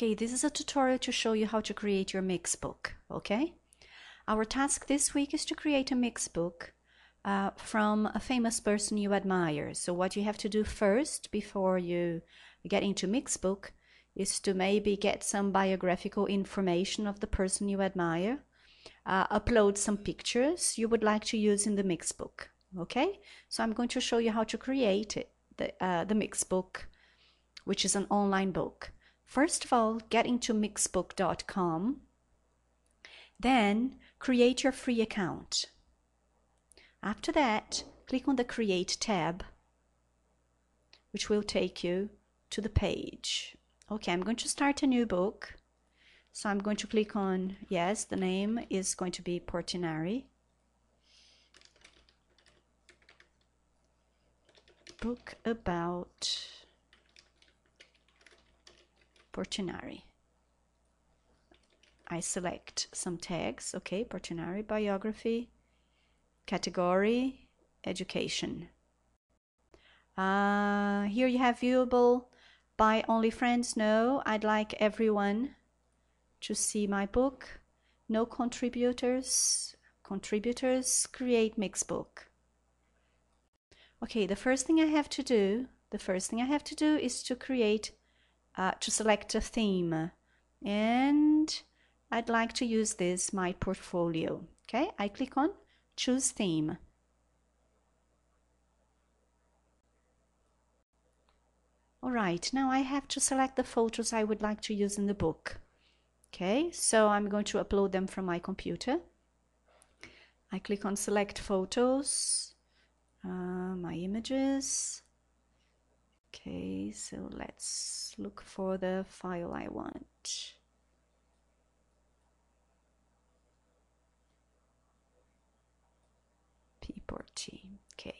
Okay, this is a tutorial to show you how to create your mixbook, okay? Our task this week is to create a mixbook uh, from a famous person you admire. So what you have to do first before you get into mixbook is to maybe get some biographical information of the person you admire, uh, upload some pictures you would like to use in the mixbook, okay? So I'm going to show you how to create it, the, uh, the mixbook, which is an online book. First of all, get into mixbook.com. Then create your free account. After that, click on the Create tab, which will take you to the page. Okay, I'm going to start a new book. So I'm going to click on, yes, the name is going to be Portinari. Book about Portinari. I select some tags, okay, Portinari biography, category, education. Uh, here you have viewable by only friends. No, I'd like everyone to see my book. No contributors. Contributors create mixbook. Okay, the first thing I have to do, the first thing I have to do is to create uh, to select a theme. And I'd like to use this my portfolio. Okay I click on choose theme. Alright now I have to select the photos I would like to use in the book. Okay so I'm going to upload them from my computer. I click on select photos uh, my images Okay, so let's look for the file I want. P-Porty, okay.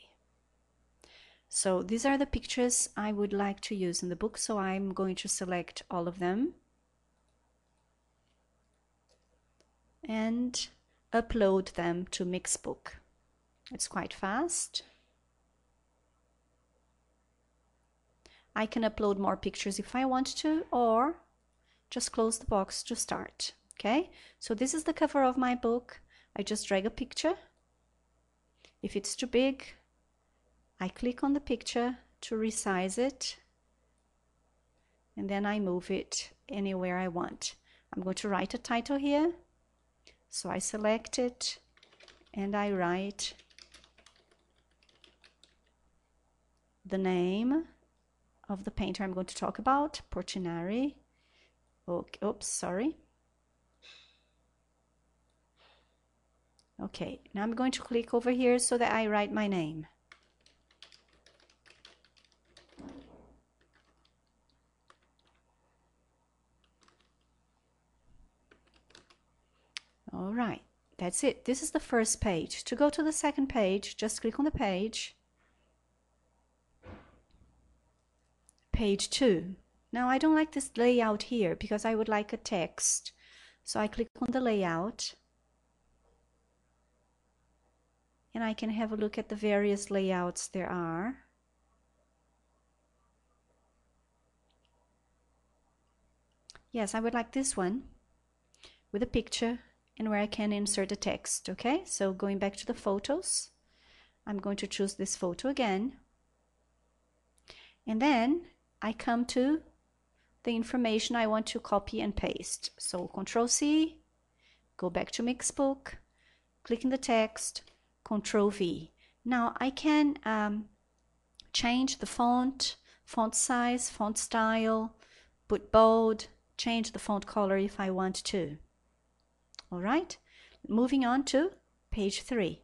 So these are the pictures I would like to use in the book, so I'm going to select all of them and upload them to Mixbook. It's quite fast. I can upload more pictures if I want to or just close the box to start okay? So this is the cover of my book. I just drag a picture. If it's too big I click on the picture to resize it and then I move it anywhere I want. I'm going to write a title here. So I select it and I write the name of the painter I'm going to talk about, Portinari. Okay, oops, sorry. Okay, now I'm going to click over here so that I write my name. All right, that's it. This is the first page. To go to the second page, just click on the page page 2. Now I don't like this layout here because I would like a text. So I click on the layout and I can have a look at the various layouts there are. Yes, I would like this one with a picture and where I can insert a text, okay? So going back to the photos, I'm going to choose this photo again. And then I come to the information I want to copy and paste. So Control C, go back to Mixbook, click in the text, Control V. Now I can um, change the font, font size, font style, put bold, change the font color if I want to. All right, moving on to page three.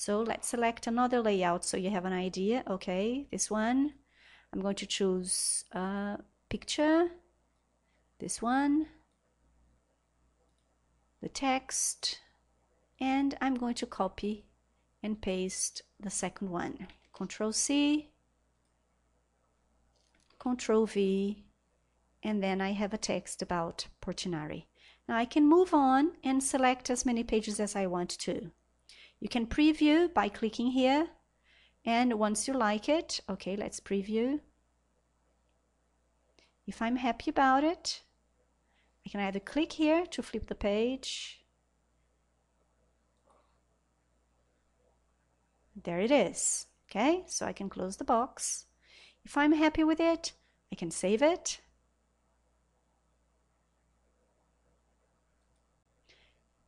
So let's select another layout so you have an idea. Okay, this one. I'm going to choose a picture, this one, the text, and I'm going to copy and paste the second one. Control C, Control V, and then I have a text about Portinari. Now I can move on and select as many pages as I want to. You can preview by clicking here and once you like it, okay, let's preview. If I'm happy about it, I can either click here to flip the page. There it is. Okay, so I can close the box. If I'm happy with it, I can save it.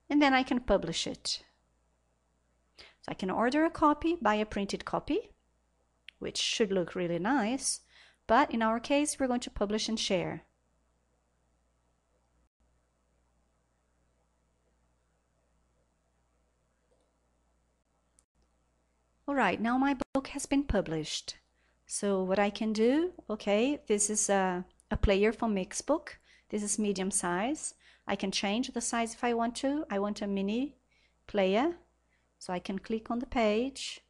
And then I can publish it. So I can order a copy, buy a printed copy, which should look really nice. But in our case, we're going to publish and share. All right, now my book has been published. So what I can do, okay, this is a, a player for Mixbook. This is medium size. I can change the size if I want to. I want a mini player. So I can click on the page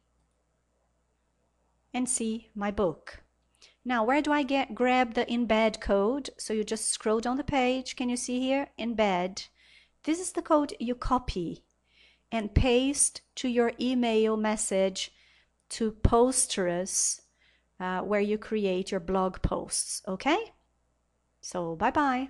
and see my book. Now, where do I get grab the embed code? So you just scroll down the page. Can you see here? Embed. This is the code you copy and paste to your email message to Posterous, uh, where you create your blog posts. Okay? So, bye bye.